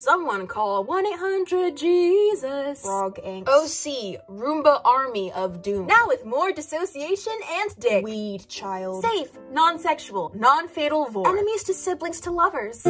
Someone call 1-800-Jesus. Frog Ink. OC, Roomba Army of Doom. Now with more dissociation and dick. Weed Child. Safe, non-sexual, non-fatal vor. Enemies to siblings to lovers.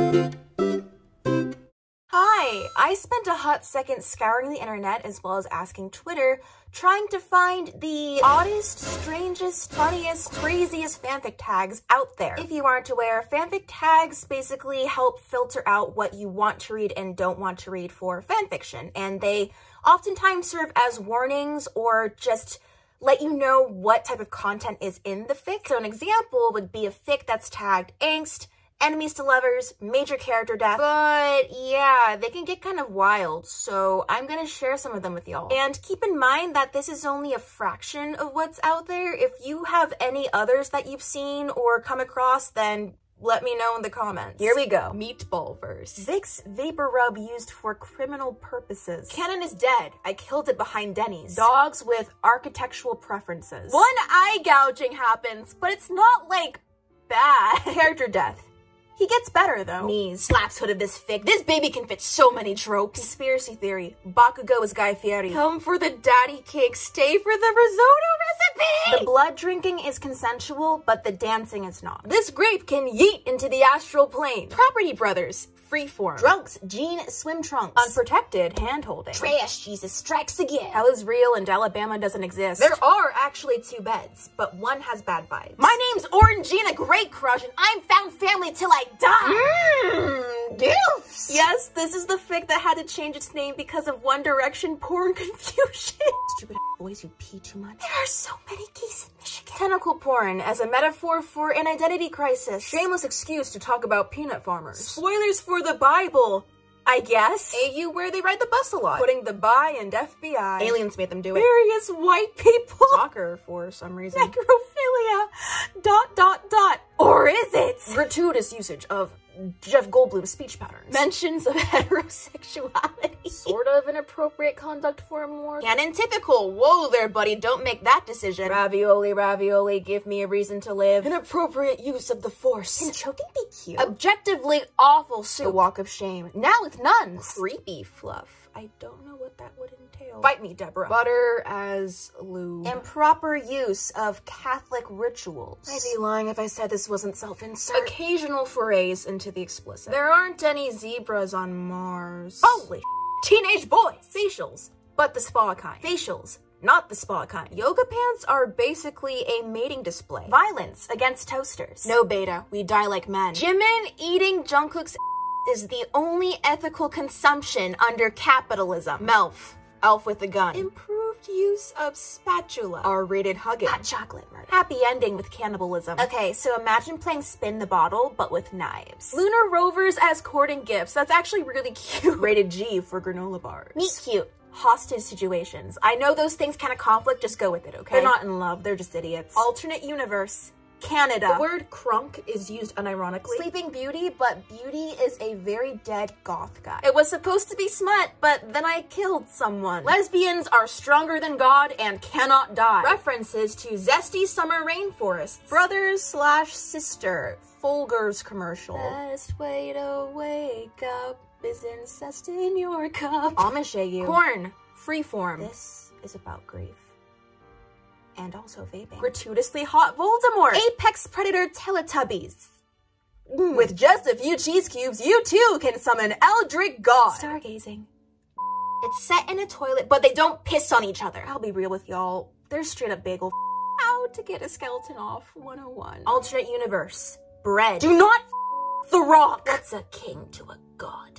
I spent a hot second scouring the internet as well as asking Twitter, trying to find the oddest, strangest, funniest, craziest fanfic tags out there. If you aren't aware, fanfic tags basically help filter out what you want to read and don't want to read for fanfiction, and they oftentimes serve as warnings or just let you know what type of content is in the fic. So an example would be a fic that's tagged angst, enemies to lovers, major character death. But yeah, they can get kind of wild, so I'm gonna share some of them with y'all. And keep in mind that this is only a fraction of what's out there. If you have any others that you've seen or come across, then let me know in the comments. Here we go. Meatball verse. Vicks vapor rub used for criminal purposes. Canon is dead. I killed it behind Denny's. Dogs with architectural preferences. One eye gouging happens, but it's not like bad. Character death. He gets better though. Knees. Slaps hood of this fic. This baby can fit so many tropes. Conspiracy theory. Bakugo is Guy Fieri. Come for the daddy cake, stay for the risotto recipe! The blood drinking is consensual, but the dancing is not. This grape can yeet into the astral plane. Property Brothers. Freeform. Drunks, jean swim trunks. Unprotected hand holding. Trash Jesus strikes again. Hell is real and Alabama doesn't exist. There are actually two beds, but one has bad vibes. My name's Orangina Great Crush and I'm found family till I die. Mmm, gifts. Yes, this is the fic that had to change its name because of One Direction porn confusion. Stupid boys who pee too much. There are so many geese in Michigan. Tentacle porn as a metaphor for an identity crisis. Shameless excuse to talk about peanut farmers. Spoilers for the Bible. I guess. AU where they ride the bus a lot. Putting the bi and FBI. Aliens made them do it. Various white people. Soccer for some reason. Necrophilia. Dot, dot, dot. Or is it? Gratuitous usage of Jeff Goldblum's speech patterns. Mentions of heterosexuality. Sort of an inappropriate conduct for a more canon typical. Whoa there, buddy, don't make that decision. Ravioli, ravioli, give me a reason to live. Inappropriate use of the force. Can choking be cute? Objectively awful soup. The walk of shame. Now with nuns. Creepy fluff. I don't know what that would entail. Fight me, Deborah. Butter as lube. Improper use of Catholic rituals. I'd be lying if I said this wasn't self-insert. Occasional forays into the explicit. There aren't any zebras on Mars. Holy Teenage boys. Facials, but the spa kind. Facials, not the spa kind. Yoga pants are basically a mating display. Violence against toasters. No beta, we die like men. Jimin eating Jungkook's is the only ethical consumption under capitalism. Melf, elf with a gun. Improved use of spatula. R-rated hugging. Hot chocolate murder. Happy ending with cannibalism. Okay, so imagine playing spin the bottle, but with knives. Lunar rovers as courting gifts. That's actually really cute. Rated G for granola bars. Meet cute hostage situations. I know those things kind of conflict, just go with it, okay? They're not in love, they're just idiots. Alternate universe. Canada. The word crunk is used unironically. Sleeping Beauty, but Beauty is a very dead goth guy. It was supposed to be smut, but then I killed someone. Lesbians are stronger than God and cannot die. References to zesty summer rainforests. Brothers slash sister. Folgers commercial. Best way to wake up is incest in your cup. Amish you. Corn. Freeform. This is about grief and also vaping. Gratuitously hot Voldemort. Apex Predator Teletubbies. Mm. With just a few cheese cubes, you too can summon Eldritch God. Stargazing. It's set in a toilet, but they don't piss on each other. I'll be real with y'all. They're straight up bagel. How to get a skeleton off 101. Alternate universe. Bread. Do not the rock. What's a king to a god?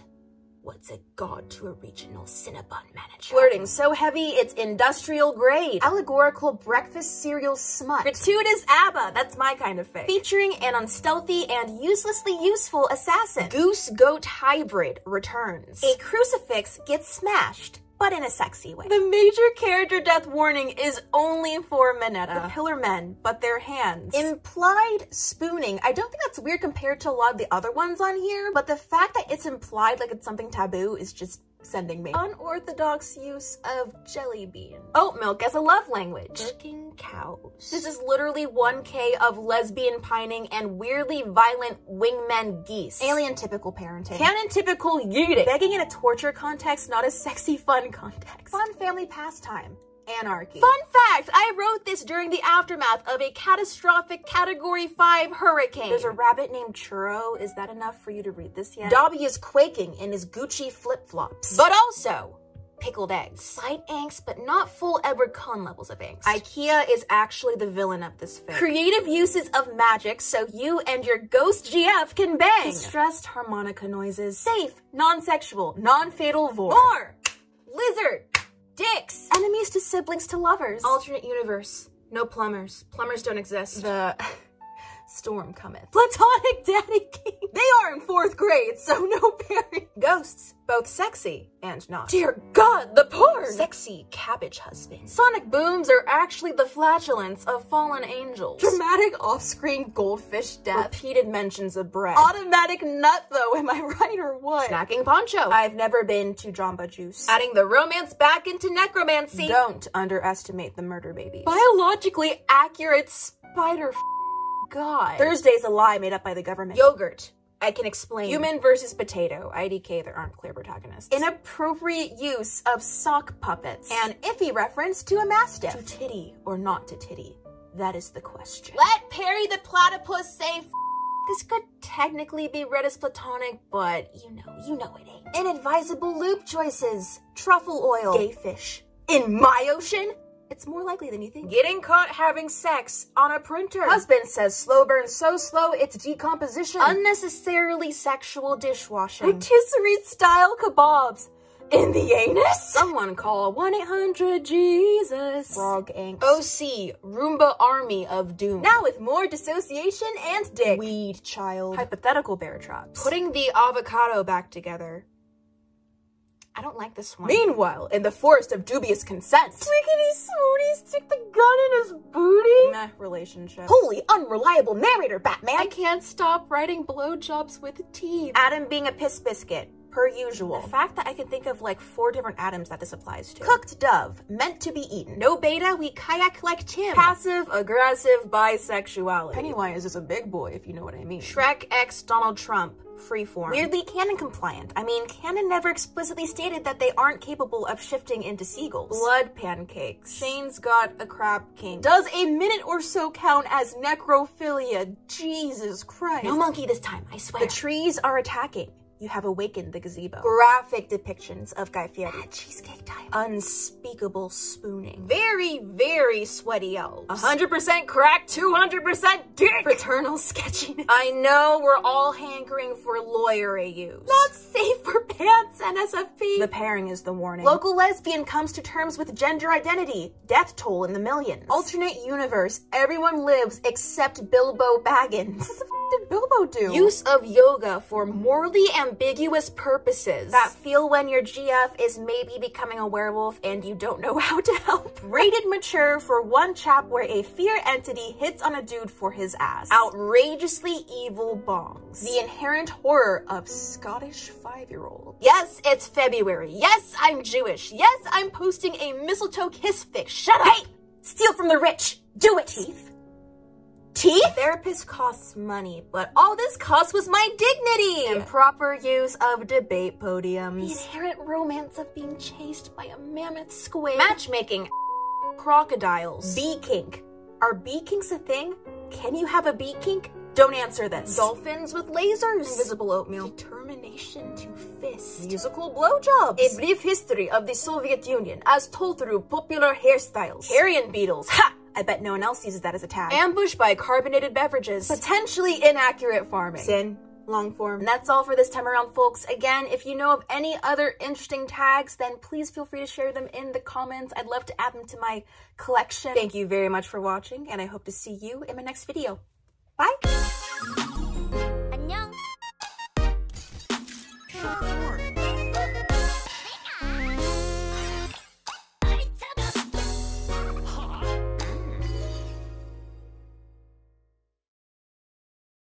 What's a god to a regional Cinnabon manager? Flirting so heavy, it's industrial grade. Allegorical breakfast cereal smut. Gratuitous ABBA, that's my kind of fic. Featuring an unstealthy and uselessly useful assassin. Goose-goat hybrid returns. A crucifix gets smashed but in a sexy way. The major character death warning is only for Mineta. The Pillar Men, but their hands. Implied spooning. I don't think that's weird compared to a lot of the other ones on here, but the fact that it's implied like it's something taboo is just sending me. Unorthodox use of jelly bean. Oat milk as a love language. Looking cows. This is literally 1k of lesbian pining and weirdly violent wingmen geese. Alien typical parenting. Canon typical yeeting. Begging in a torture context, not a sexy fun context. Fun family pastime anarchy. Fun fact, I wrote this during the aftermath of a catastrophic category 5 hurricane. There's a rabbit named Churro. Is that enough for you to read this yet? Dobby is quaking in his Gucci flip-flops. But also, pickled eggs. Slight angst, but not full Edward Cullen levels of angst. Ikea is actually the villain of this film. Creative uses of magic so you and your ghost GF can bang. Distressed harmonica noises. Safe, non-sexual, non-fatal vor. More! Lizard! Dicks! Enemies to siblings to lovers. Alternate universe. No plumbers. Plumbers don't exist. The storm cometh. Platonic daddy king. They are in fourth grade, so no pairing. Ghosts, both sexy and not. Dear God, the porn! Sexy cabbage husband. Sonic booms are actually the flatulence of fallen angels. Dramatic off-screen goldfish death. Repeated mentions of bread. Automatic nut though, am I right or what? Snacking poncho. I've never been to Jamba Juice. Adding the romance back into necromancy. Don't underestimate the murder baby. Biologically accurate spider God. Thursday's a lie made up by the government. Yogurt. I can explain. Human versus potato. IDK, there aren't clear protagonists. Inappropriate use of sock puppets. An iffy reference to a mastiff. To titty or not to titty? That is the question. Let Perry the platypus say this could technically be read as platonic, but you know, you know it ain't. Inadvisable lube choices. Truffle oil. Gay fish. In my ocean? It's more likely than you think. Getting caught having sex on a printer. Husband says slow burn so slow it's decomposition. Unnecessarily sexual dishwashing. Rotisserie style kebabs. In the anus? Someone call 1-800-Jesus. Frog Inc. OC, Roomba Army of Doom. Now with more dissociation and dick. Weed child. Hypothetical bear traps. Putting the avocado back together. I don't like this one. Meanwhile, in the forest of dubious consent. Swiggity Swooty stick the gun in his booty? Meh, relationship. Holy unreliable narrator, Batman. I can't stop writing blowjobs with teeth. Adam being a piss biscuit per usual. The fact that I can think of like four different atoms that this applies to. Cooked dove, meant to be eaten. No beta, we kayak like Tim. Passive, aggressive, bisexuality. Pennywise is a big boy, if you know what I mean. Shrek X Donald Trump freeform. Weirdly canon compliant. I mean, canon never explicitly stated that they aren't capable of shifting into seagulls. Blood pancakes. Shane's got a crab king. Does a minute or so count as necrophilia? Jesus Christ. No monkey this time, I swear. The trees are attacking you have awakened the gazebo. Graphic depictions of Guy Fieri. Bad cheesecake time. Unspeakable spooning. Very, very sweaty elves. 100% crack, 200% dick. Fraternal sketchiness. I know we're all hankering for lawyer AUs. Not safe for pants and SFP. The pairing is the warning. Local lesbian comes to terms with gender identity. Death toll in the millions. Alternate universe. Everyone lives except Bilbo Baggins. Did Bilbo do? Use of yoga for morally ambiguous purposes. That feel when your GF is maybe becoming a werewolf and you don't know how to help. Rated mature for one chap where a fear entity hits on a dude for his ass. Outrageously evil bongs. The inherent horror of Scottish five-year-olds. Yes, it's February. Yes, I'm Jewish. Yes, I'm posting a mistletoe kiss fic. Shut up! Hey! Steal from the rich. Do it, Teeth. Teeth? Therapist costs money, but all this cost was my dignity and proper use of debate podiums. The inherent romance of being chased by a mammoth squid. Matchmaking. Crocodiles. Bee kink. Are bee kinks a thing? Can you have a bee kink? Don't answer this. Dolphins with lasers. Invisible oatmeal. Determination to fist. Musical blowjobs. A brief history of the Soviet Union as told through popular hairstyles. Carrion beetles. Ha! I bet no one else uses that as a tag. Ambush by carbonated beverages. Potentially inaccurate farming. Sin. Long form. And that's all for this time around, folks. Again, if you know of any other interesting tags, then please feel free to share them in the comments. I'd love to add them to my collection. Thank you very much for watching, and I hope to see you in my next video. Bye! 안녕.